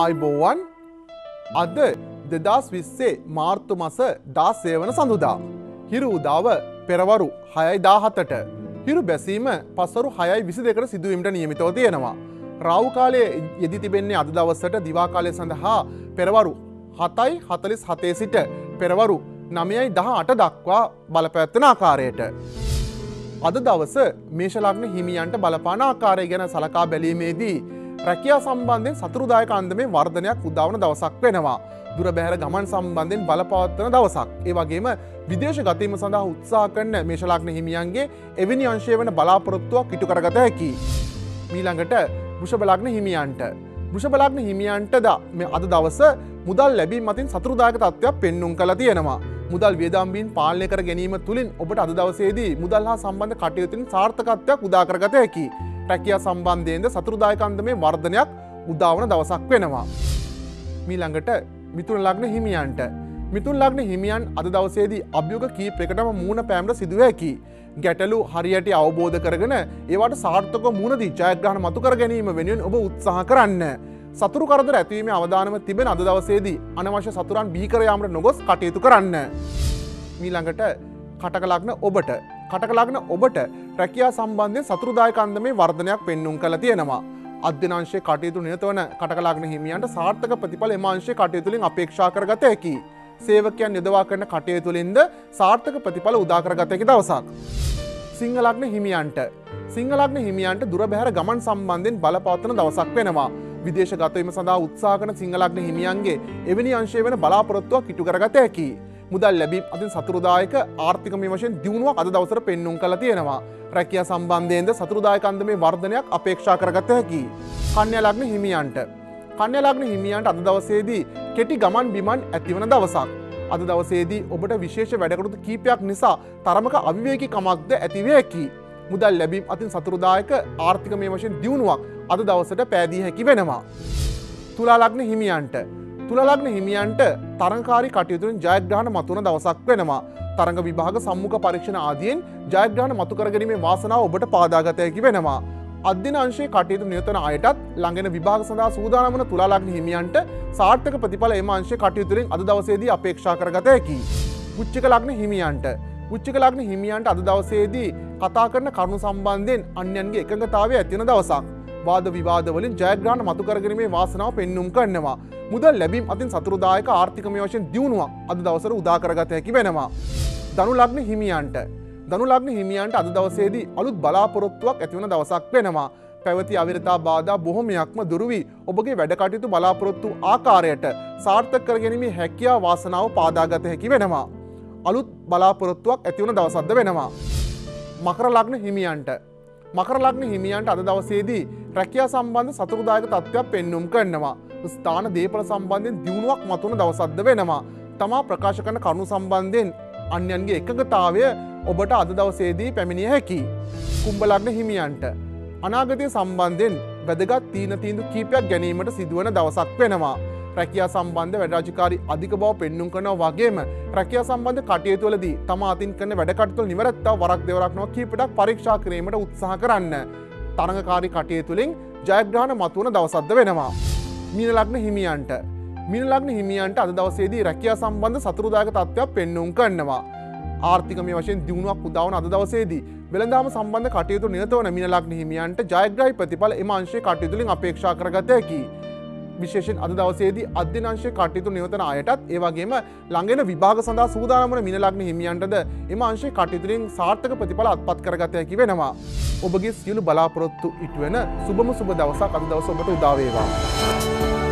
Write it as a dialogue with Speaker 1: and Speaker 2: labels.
Speaker 1: ආයිබෝවන් අද දෙදස් විස්සේ මාර්තු මස දා සේවන සඳුදා. හිරු උදාව පෙරවරු හයයි දාහතට හිරු බැසීම පස්සරු හයයි විසි දෙකට සිදුවීමට නියමිතව තියෙනවා. රාවකාලය යෙදි තිබෙන්නේ අද දවස්සට දිවාකාලය සඳහා පෙරවරු හතයි හතලිස් හතේ සිට පෙරවරු නමයයි දහ අට දක්වා බලපැත්තන ආකාරයට. අද දවස මේෂලග්න හිමියන්ට බලපාන ආකාරය ගැන සලකා බැලීමේදී රැකියා සම්බන්ධයෙන් සතුරුදායක අන්දමේ වර්ධනයක් උදාවන දවසක් වෙනවා. දුර බැහැර ගමන් සම්බන්ධයෙන් බලපවත්වන දවසක්. ඒ වගේම විදේශ ගතීම සඳහා උත්සා කරන මේශලාග්න හිමියන්ගේ එවැනි අංශය වන බලාපොරොත්තුවක් ඉටු කරගත හැකි. මීළඟට බුෂබලග්න හිමියන්ට. බුෂබලග්න හිමියන්ට ද මේ අද දවස මුදල් ලැබී මතින් සතුරුදායක තත්ත්වයක් පෙන්නුම් කළ තියෙනවා. මුදල් වේදම්බීන් පාලනය කර ගැනීම තුළින් ඔබට අද දවසේදී මුදල් හා සම්බන්ධ කටයුතුන් සාර්ථකත්වයක් උදාකරගත හැකි. රැකියා සම්බන්ධයෙන්ද සතුරුදායකන්දමේ වර්ධනයක් උදාවන දවසක් වෙනවා. මීළඟට මිතුන් ලග්න හිමියන්ට. මිතුන් ලග්න හිමියන් අද දවසේදී අභ්‍යෝග කීප එකටම මූුණ පෑම්ට සිදුවහැකි. ගැටලු හරියට අවබෝධ කරගෙන ඒවට සාර්ථක මුණදී ජයග්‍රහණ මතු කර ගැනීම වෙනුවෙන් ඔබ උත්සාහ කරන්න. සතුරු කරද ඇතිවීම අවධානම තිබෙන අද දවසේදී අනවශ්‍ය සතුරන් බීකරයාමට නොගොස් කටයුතු කරන්න. මීළඟට කටකලක්න ඔබට කටකලක්න ඔබට රැකයා සම්බන්ධය සතුරුදායකන්දමේ වර්ධනයක් පෙන්නුම් කළ තියෙනවා. අධ්‍යනාංශය කටයුතු නියතවන කටකලාගන හිමියන්ට සාර්ථක ප්‍රතිඵල එමාංශය කටයුතුලින් අපේක්ෂා කරගත හැකි. සේවකයන් යොදවා කරන කටයුතුලින්ද සාර්ථක ප්‍රතිඵල උදාකරගතයකි දවසක්. සිංහලක්න හිමියන්ට සිංහලක්න හිමියන්ට දුර බැහර ගමන් සම්බන්ධෙන් බලපවත්වන දවසක් වෙනවා. විදේශ ගතවීම සඳහා උත්සාහකන සිංහලක්න හිමියන්ගේ එවැනි අංශය වන බලාපොරොත්තුවක් ඉටු කරගත හැකි. මුදල් ලැබීම් අතින් සතුරුදායක ආර්ථිකම වශයෙන් දියුණුවක් අද දවසර පෙන්නුම් කළ තියෙනවා. රැකිය සම්බන්ධයෙන්ද සතුරුදායකන්ද මේ වර්ධනයක් අපේක්ෂා කරගත හැකි. කන්‍ය ලග්න හිමියන්ට. කන්‍ය ලග්න හිමියන්ට අද දවසේදී කෙටි ගමන් බිමන් ඇතිවන දවසක්. අද දවසේදී ඔබට විශේෂ වැඩකරුතු කීපයක් නිසා තරමක අවිවේකි කමක්ද ඇතිවේ හැකි. මුදල් ලැබීම් අතින් සතුරුදායක ආර්ථික මේ වශයෙන් දියුණුවක් අද දවසට පෑදී හැකි වෙනවා. තුලාලග්න හිමියන්ට. තුළලග්න හිමියන්ට තරංකාරි කටයුතුන් ජයග්‍රහණ මතුවන දවසක් වෙනවා. තරඟ විභාග සම්මුඛ පරීක්ෂණ ආදියෙන් ජයග්‍රහණ මතු කරගැනීමේ වාසනාව ඔබට පාදාගතයකි වෙනවා. අධ්‍යන අංශේ කටයුතු නියතන අයටත් ළඟෙන විභාග සඳහා සූදානමන තුලාලග්න හිමියන්ට සාර්ථක ප්‍රතිඵල එම අංශය කටයුතුරින් අද දවසේදී අපේක්ෂා කරගත හැකි. පුච්චික ලග්න හිමියන්ට. පුච්චික ලග්න හිමියන්ට අද දවසේදී කතා කරන කරුණු සම්බන්ධයෙන් අන්‍යන්ගේ එකඟතාවය ඇතින දවසක්. වාද විවාදවලින් ජයග්‍රහණ මතු කරගරීමේ වාසනාව පෙන්නුම් කරනවා. මුදල් ලැබීම් අතින් සතුරුදායක ආර්ථිකමය වශයෙන් දියුණුවක් අද දවසර උදාකරගත හැකි වෙනවා. දනු ලග්න හිමියන්ට. දනු ලග්න හිමියන්ට අද දවසේදී අලුත් බලාපොරොත්තුවක් ඇතිවන දවසක් වෙනවා. පැවති අවිරතා බාධා බොහොමයක්ම දුරුවී ඔබගේ වැඩකටයුතු බලාපොරොත්තු ආකාරයට සාර්ථක කරගැනීමේ හැකියා වාසනාව පාදාගත හැකි වෙනවා. අලුත් බලාපොරොත්තුවක් ඇතිවන දවසද්ද වෙනවා. මකර ලග්න හිමියන්ට. මකර ලග්න හිමියන්ට අද දවසේදී රැකියා සම්බන්ධ සතුරුදායක තත්ත්වයක් පෙන්නුම් කරනවා. ස්ථාන දේපල සම්බන්ධයෙන් දියුණුවක් මතුවන දවසද්ද වෙනවා. තමා ප්‍රකාශ කරන කරුණු සම්බන්ධයෙන් අන්‍යන්ගේ එකගතාවය ඔබට අද දවසේදී පැමිණිය හැකි. කුම්ඹලග්න හිමියන්ට. අනාගතය සම්බන්ධයෙන් වැදගත් තීන තීන්දු කීපයක් ගැනීමට සිදුවන දවසක් වෙනවා. රැකියා සම්බන්ධ වැඩරාජිකාරි අධික බව පෙන්නුම් කරනව වගේම රැකියා සම්බන්ධ කටයුතුවලදී තම අතින් කන වැඩකටතුල් නිවරත්තා වරක් දෙවරක්නව කීපටක් පරීක්ෂා කිරීමට උත්සාහ කරන්න. තරඟකාරි කටයුතුලින් ජයග්‍රහණ මතුවන දවසද්ද වෙනවා. මීනලග්න හිමියන්ට. මිනිලග්න හිමියන්ට අද දවසේදී රැකියා සම්බන්ධ සතුරුදායක තත්ත්වයක් පෙන්නුම් කරනවා. ආර්ථිකම වශයෙන් දියුණුවක් උදාවන අද දවසේදී වෙළඳාම සම්බන්ධ කටයුතු නිරතවන මිනලග්න හිමියන්ට ජයග්‍රහි ප්‍රතිඵල එම අංශය කටයුතුලින් අපේක්ෂා කරගත හැකි. විශේෂෙන් අද දවසේදී අධ්‍යනංශය කටයුතු නියතන අයටත් ඒවගේම ළඟෙන විභාග සඳහා සූදානමන මිනලග්න හිමියන්ටද එම අංශය කටයුතුරින් සාර්ථක ප්‍රතිඵල අත්පත් කරගත හැකි වෙනවා. ඔබගේ සියලු බලාපොරොත්තු ඉටුවෙන සුබම සුබ දවසක් අද දවස ඔබට උදාවේවා.